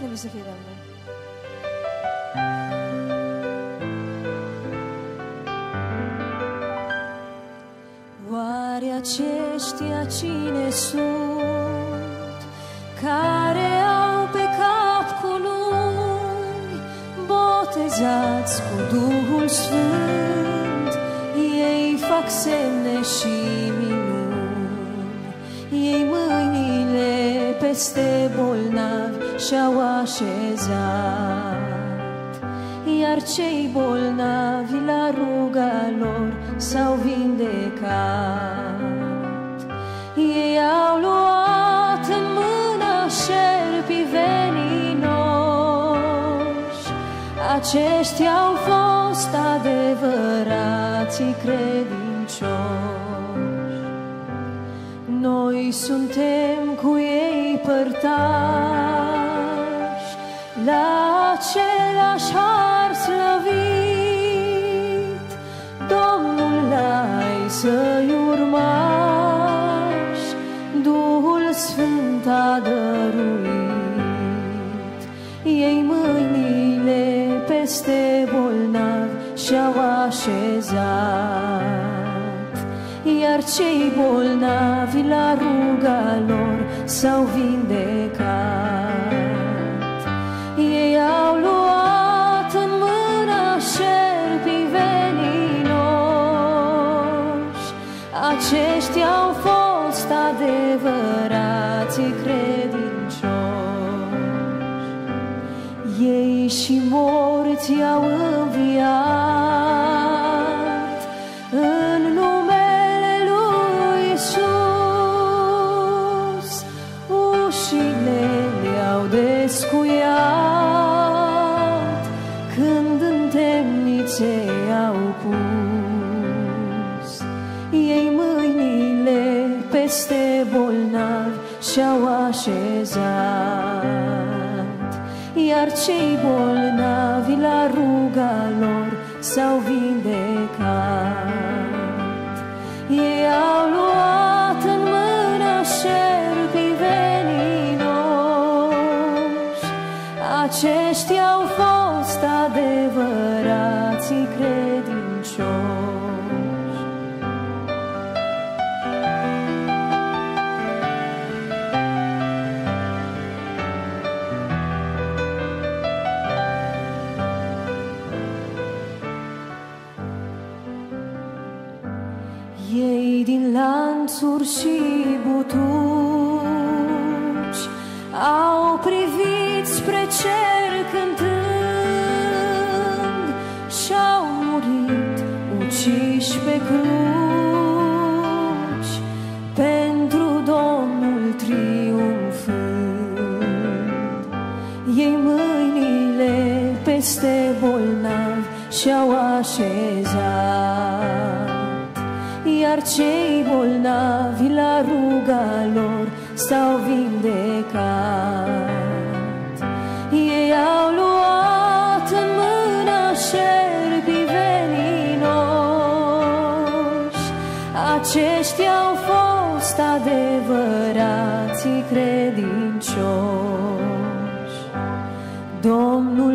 Slăvit să fie Domnul. Oare aceștia cine sunt, care au pe cap cu luni, botezați cu Duhul Sfânt, ei fac semne și minuni, ei mâinile peste bolnavi și-au așezat, iar cei bolnavi la ruga lor s-au vindecat. Ei au luat în mână șerpii veninoși, aceștia au fost adevărații credincioși. Noi suntem cu ei părtași la același har slăvit, Domnul ai să-i urmași, Duhul Sfânt a dăruit. Ei mâinile peste bolnavi și-au așezat, iar cei bolnavi la ruga lor s-au vindecat. Ei au luat în mână șerpii veninoși, aceștia au fost adevărații credincioși. Ei și morții au înviat temnițe au pus. Ei mâinile peste bolnavi și-au așezat, iar cei bolnavi la ruga lor s-au vindecat. Adevărații credincioși. Ei din lanțuri și butuci au privit spre cer uciși pe cruci pentru Domnul triumfând. Ei mâinile peste bolnavi și-au așezat, iar cei bolnavi la ruga lor s-au vindecat. Aceștia au fost adevărații credincioși. Domnul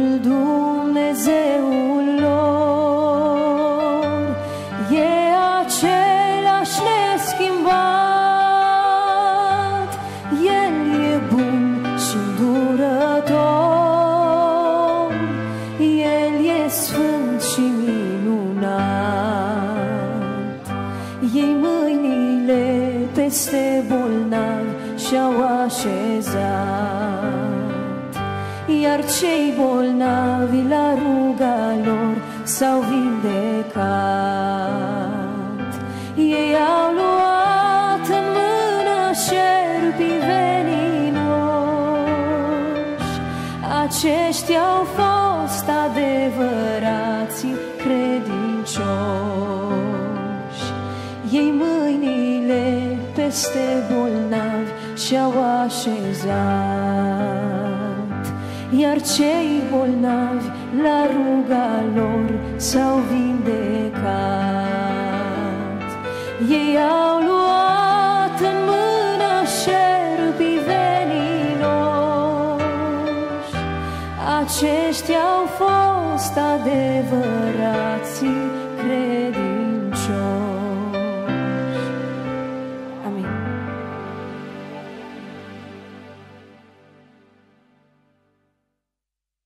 peste bolnavi și-au așezat, iar cei bolnavi la ruga lor s-au vindecat. Ei au luat în mână șerpii veninoși, aceștia au fost adevărații credincioși. Ei mâinile peste bolnavi și-au așezat, iar cei bolnavi la ruga lor s-au vindecat. Ei au luat în mână șerpii veninoși, aceștia au fost adevărații crezi.